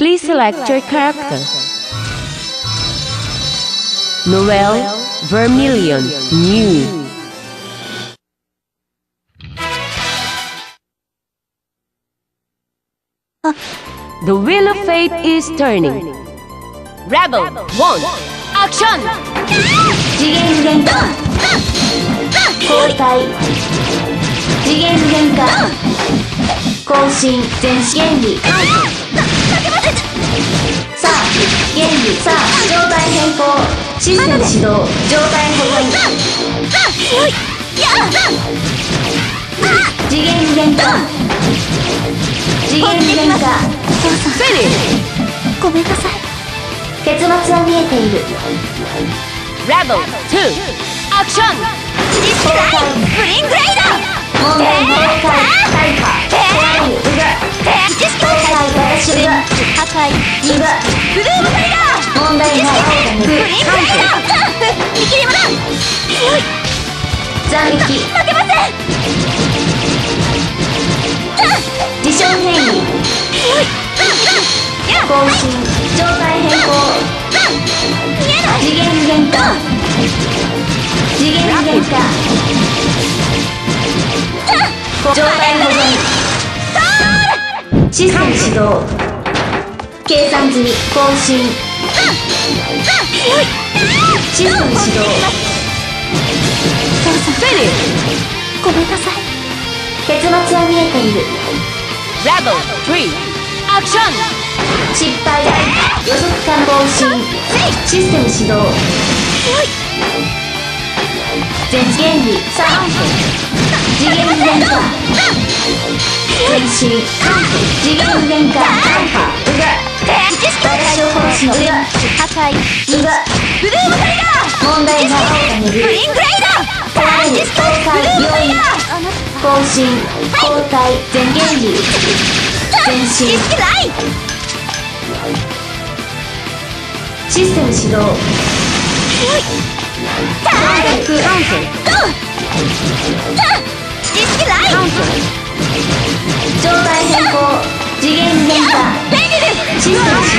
Please select your character. Noel Vermilion New The wheel of fate is turning. Rebel 1 Action! 次元無限化交代次元無限化更新全子原理 さあ原理さあ状態変更システム始動状態保存次元無限化次元無限化 Finish! ごめんなさい結末は見えている Rebel 2 Action! 崩壊ブリングレイ問題崩壊大が青がブ抜リングレイだ見切り物強い。斬撃負けません自称変異更新状態変更次元無限化次元無限化状態保存システム始動計算済み更新システム始動 Finish! ごめんなさい結末は見えている Rebel 3 Action! 失敗予測可能更新システム始動全原理3次元無限化全身次元無限化大破うが知識私を殺すのうが破壊うがブルームタイガー。問題が青が巡るブリングレイだ壊れる崩壊病院あなた更新交代全原理全知身。識ないシステム始動。強い。能力知識ない状態変更。次元無限化システム始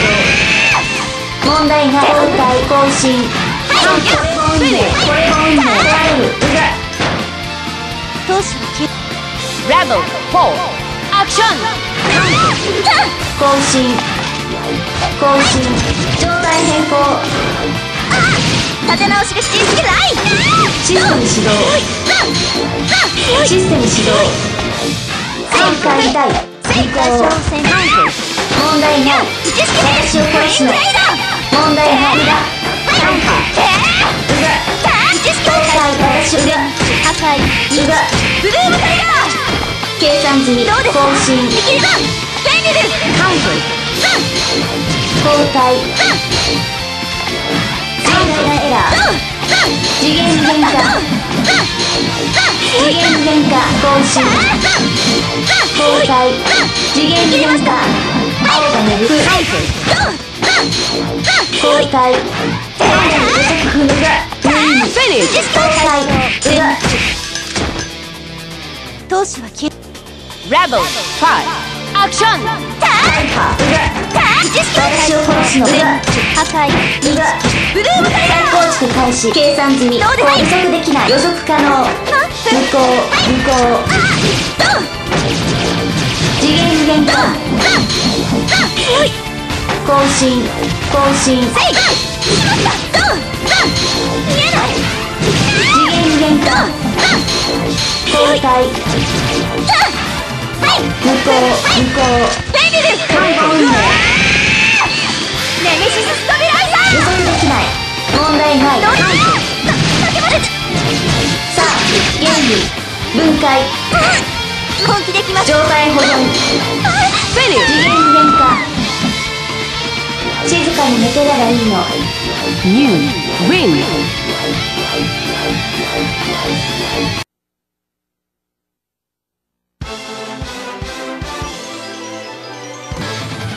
動問題が交代更新はい運命これも運命壊れるうが投資は切る Rebel 4 Action! 更新更新状態変更立て直しが知識ないシステム始動システム始動旋回痛い移行戦問題ない私を殺すの問題ないだ大破えうが交代私うが破壊うがブルームタイガ計算済みどうですか更新ー見切り版ベニル交代最大なエラー次元限化次元限化更新交代次元限化青が巡る交代予測不能が無意味 Finish! 交代うが投資は切る Rebel 5 Action! 大破うが知識私を殺すの破壊ブルームタイガ再構築開始計算済みどうです測できない予測可能無効無効次元無限化い。更新更新せい。しまったドン見えない。次元無限化交代はい。無効無効ベニル看板運命ネメシスストビライザー予測できない。問題ない。どうですか竹丸さあ原理分解本気できます状態保存 Finish! 次元無限化静かに寝てればいいの New Win!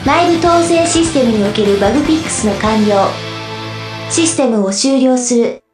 内部統制システムにおけるバグフィックスの完了システムを終了する